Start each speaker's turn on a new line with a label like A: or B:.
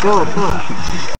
A: Все, все.